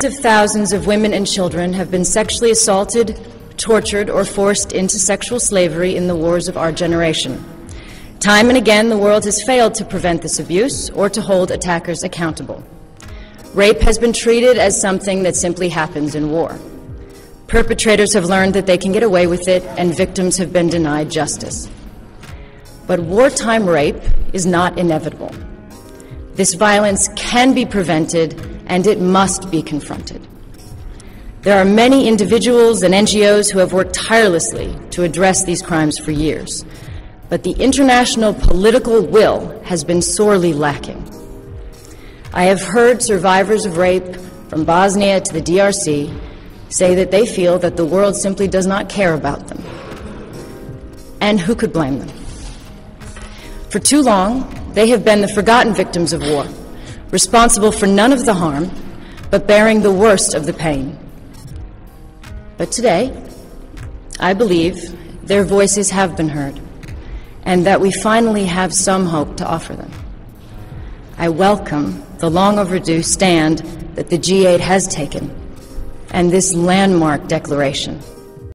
Tens of thousands of women and children have been sexually assaulted, tortured, or forced into sexual slavery in the wars of our generation. Time and again, the world has failed to prevent this abuse or to hold attackers accountable. Rape has been treated as something that simply happens in war. Perpetrators have learned that they can get away with it, and victims have been denied justice. But wartime rape is not inevitable. This violence can be prevented, and it must be confronted. There are many individuals and NGOs who have worked tirelessly to address these crimes for years, but the international political will has been sorely lacking. I have heard survivors of rape from Bosnia to the DRC say that they feel that the world simply does not care about them. And who could blame them? For too long, they have been the forgotten victims of war, responsible for none of the harm, but bearing the worst of the pain. But today, I believe their voices have been heard, and that we finally have some hope to offer them. I welcome the long overdue stand that the G8 has taken and this landmark declaration.